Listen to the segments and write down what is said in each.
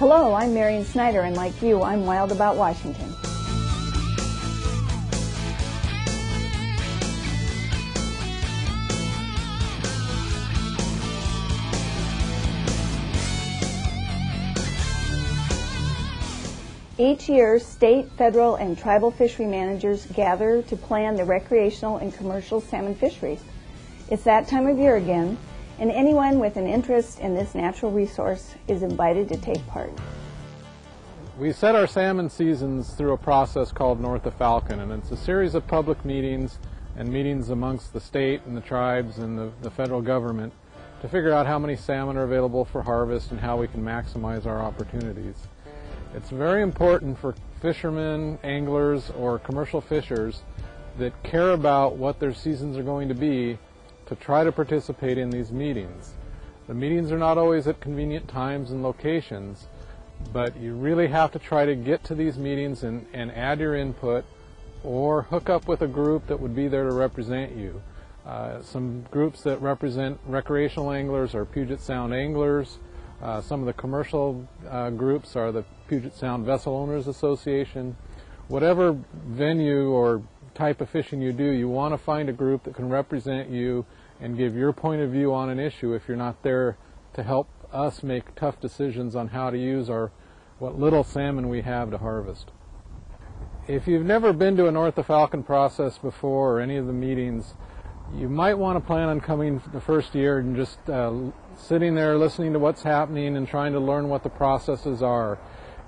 Hello, I'm Marian Snyder, and like you, I'm wild about Washington. Each year, state, federal, and tribal fishery managers gather to plan the recreational and commercial salmon fisheries. It's that time of year again, and anyone with an interest in this natural resource is invited to take part. We set our salmon seasons through a process called North of Falcon, and it's a series of public meetings and meetings amongst the state and the tribes and the, the federal government to figure out how many salmon are available for harvest and how we can maximize our opportunities. It's very important for fishermen, anglers, or commercial fishers that care about what their seasons are going to be to try to participate in these meetings. The meetings are not always at convenient times and locations, but you really have to try to get to these meetings and, and add your input or hook up with a group that would be there to represent you. Uh, some groups that represent recreational anglers are Puget Sound Anglers, uh, some of the commercial uh, groups are the Puget Sound Vessel Owners Association. Whatever venue or type of fishing you do, you want to find a group that can represent you and give your point of view on an issue if you're not there to help us make tough decisions on how to use our what little salmon we have to harvest. If you've never been to a North of Falcon process before or any of the meetings, you might want to plan on coming the first year and just uh, sitting there listening to what's happening and trying to learn what the processes are.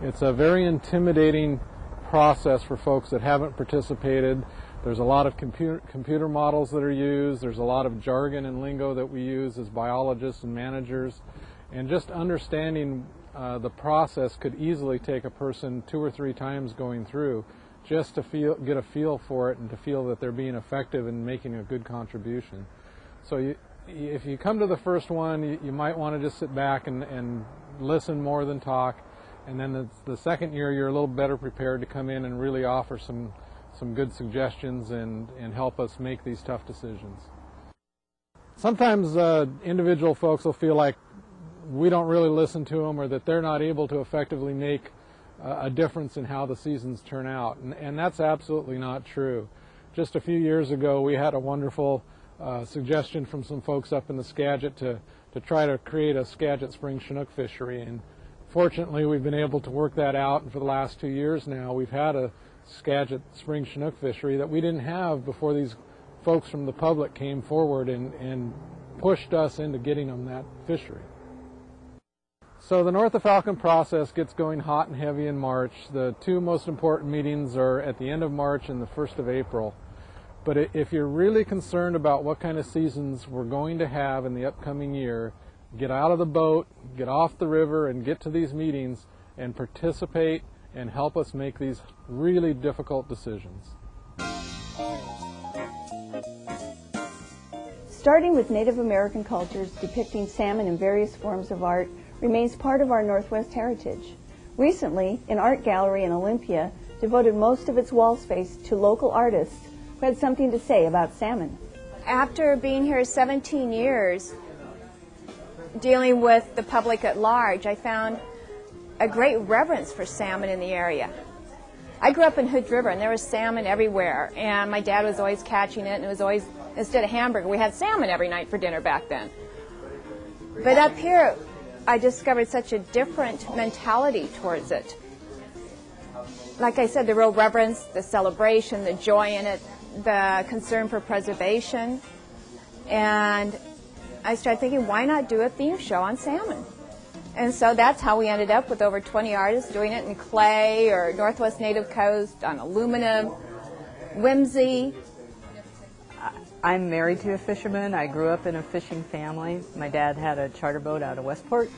It's a very intimidating process for folks that haven't participated. There's a lot of computer, computer models that are used. There's a lot of jargon and lingo that we use as biologists and managers. And just understanding uh, the process could easily take a person two or three times going through just to feel, get a feel for it and to feel that they're being effective and making a good contribution. So you, if you come to the first one, you, you might want to just sit back and, and listen more than talk. And then the, the, second year, you're a little better prepared to come in and really offer some, some good suggestions and, and help us make these tough decisions. Sometimes uh, individual folks will feel like we don't really listen to them or that they're not able to effectively make a difference in how the seasons turn out. And, and, that's absolutely not true. Just a few years ago, we had a wonderful uh, suggestion from some folks up in the Skagit to, to try to create a Skagit spring Chinook fishery. And fortunately, we've been able to work that out. And for the last two years now, we've had a Skagit spring Chinook fishery that we didn't have before these folks from the public came forward and, and pushed us into getting them that fishery. So the North of Falcon process gets going hot and heavy in March. The two most important meetings are at the end of March and the 1st of April. But if you're really concerned about what kind of seasons we're going to have in the upcoming year, get out of the boat, get off the river, and get to these meetings and participate and help us make these really difficult decisions. Starting with Native American cultures depicting salmon in various forms of art remains part of our Northwest heritage. Recently, an art gallery in Olympia devoted most of its wall space to local artists who had something to say about salmon. After being here 17 years, dealing with the public at large, I found a great reverence for salmon in the area. I grew up in Hood River and there was salmon everywhere, and my dad was always catching it, and it was always, instead of hamburger, we had salmon every night for dinner back then. But up here, I discovered such a different mentality towards it. Like I said, the real reverence, the celebration, the joy in it, the concern for preservation. And I started thinking, why not do a theme show on salmon? And so that's how we ended up with over 20 artists doing it in clay or Northwest Native Coast, on aluminum, whimsy, I'm married to a fisherman. I grew up in a fishing family. My dad had a charter boat out of Westport.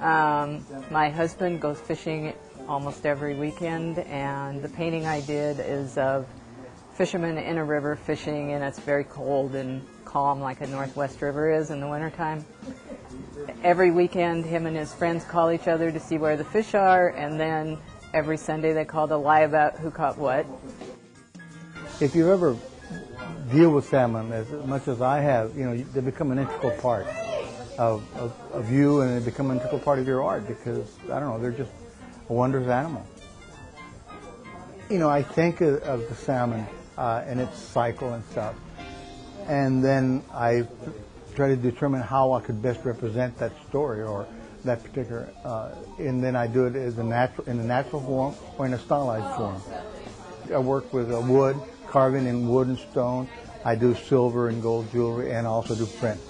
Um, my husband goes fishing almost every weekend, and the painting I did is of fishermen in a river fishing, and it's very cold and calm like a Northwest River is in the wintertime. Every weekend, him and his friends call each other to see where the fish are, and then every Sunday they call to lie about who caught what. If you've ever deal with salmon as much as I have, you know, they become an integral part. of, of, of you and they become an integral part of your art because, I don't know, they're just a wondrous animal. You know, I think of, of the salmon uh, and its cycle and stuff. And then I try to determine how I could best represent that story or that particular, uh, and then I do it as a natural, in a natural form or in a stylized form. I work with uh, wood, carving in wood and stone. I do silver and gold jewelry and also do print.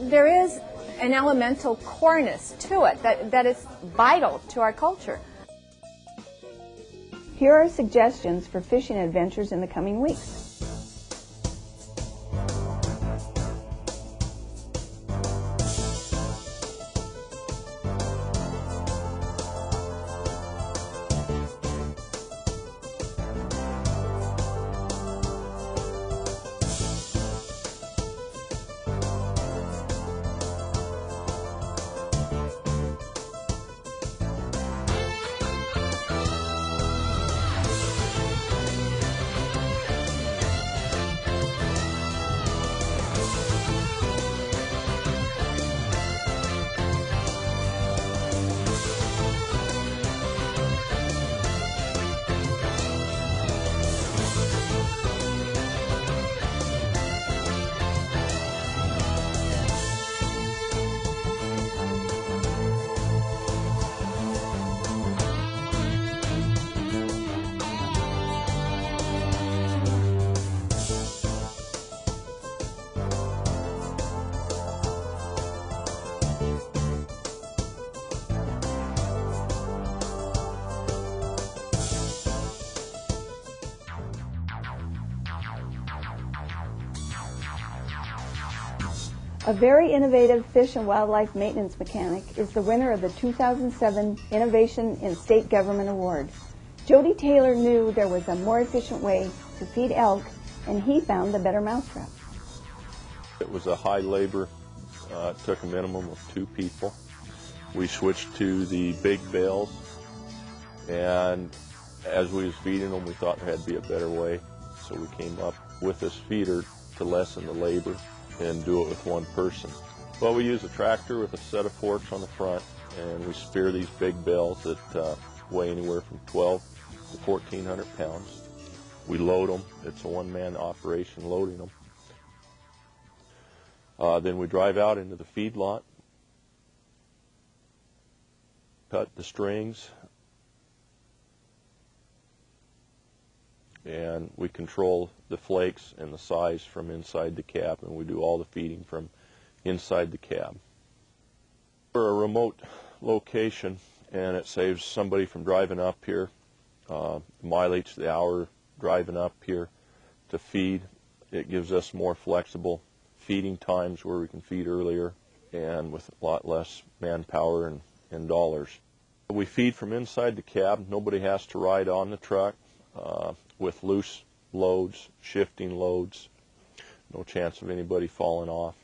There is an elemental coreness to it that, that is vital to our culture. Here are suggestions for fishing adventures in the coming weeks. A very innovative fish and wildlife maintenance mechanic is the winner of the 2007 Innovation in State Government Award. Jody Taylor knew there was a more efficient way to feed elk, and he found the better mousetrap. It was a high labor, uh, took a minimum of two people. We switched to the big bales, and as we was feeding them, we thought there had to be a better way, so we came up with this feeder to lessen the labor and do it with one person. Well, we use a tractor with a set of forks on the front, and we spear these big bales that uh, weigh anywhere from 12 to 1,400 pounds. We load them. It's a one-man operation loading them. Uh, then we drive out into the feed lot, cut the strings, and we control the flakes and the size from inside the cab, and we do all the feeding from inside the cab. We're a remote location, and it saves somebody from driving up here, uh, mileage the hour driving up here to feed. It gives us more flexible feeding times where we can feed earlier and with a lot less manpower and, and dollars. We feed from inside the cab. Nobody has to ride on the truck uh, with loose loads, shifting loads. No chance of anybody falling off.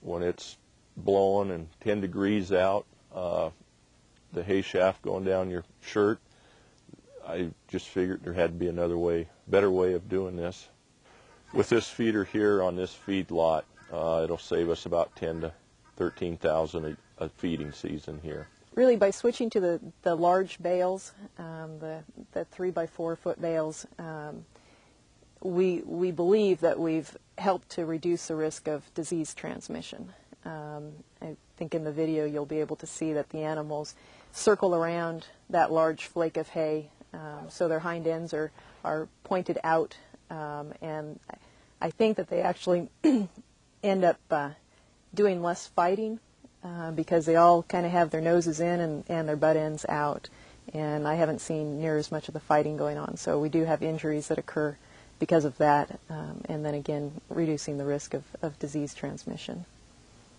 When it's blowing and 10 degrees out, uh, the hay shaft going down your shirt, I just figured there had to be another way, better way of doing this. With this feeder here on this feed lot, uh, it'll save us about 10 to 13,000 a, a feeding season here really by switching to the, the large bales, um, the, the three by four foot bales, um, we, we believe that we've helped to reduce the risk of disease transmission. Um, I think in the video you'll be able to see that the animals circle around that large flake of hay, um, so their hind ends are, are pointed out, um, and I think that they actually end up uh, doing less fighting uh, because they all kind of have their noses in and, and their butt ends out. And I haven't seen near as much of the fighting going on. So we do have injuries that occur because of that, um, and then again, reducing the risk of, of disease transmission.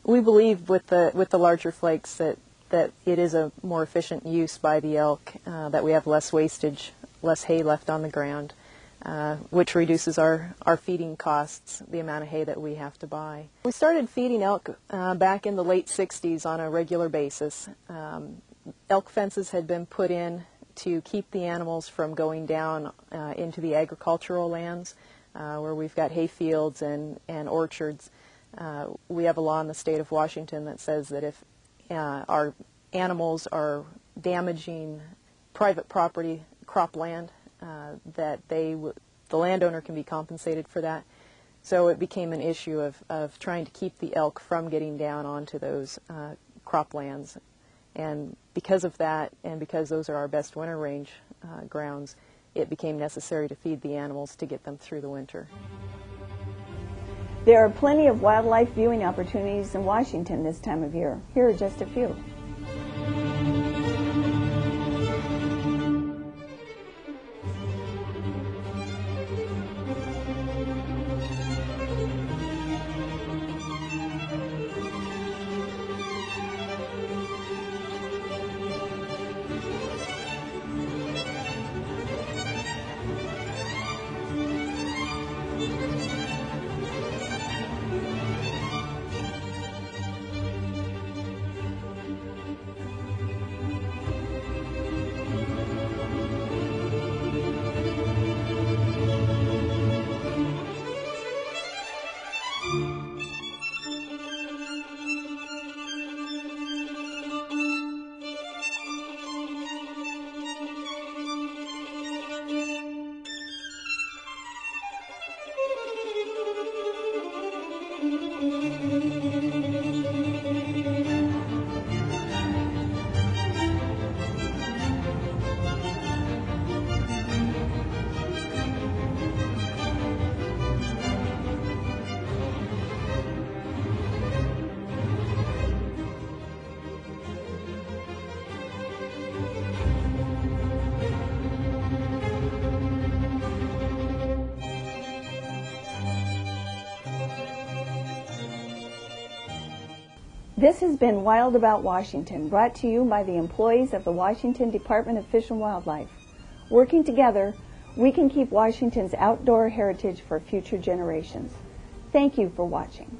We believe with the, with the larger flakes that, that it is a more efficient use by the elk, uh, that we have less wastage, less hay left on the ground, uh, which reduces our, our feeding costs, the amount of hay that we have to buy. We started feeding elk uh, back in the late 60s on a regular basis. Um, elk fences had been put in to keep the animals from going down uh, into the agricultural lands uh, where we've got hay fields and, and orchards. Uh, we have a law in the state of Washington that says that if uh, our animals are damaging private property, cropland, uh, that they w- the landowner can be compensated for that. So it became an issue of, of trying to keep the elk from getting down onto those uh, croplands. And because of that, and because those are our best winter range uh, grounds, it became necessary to feed the animals to get them through the winter. There are plenty of wildlife viewing opportunities in Washington this time of year. Here are just a few. This has been Wild About Washington, brought to you by the employees of the Washington Department of Fish and Wildlife. Working together, we can keep Washington's outdoor heritage for future generations. Thank you for watching.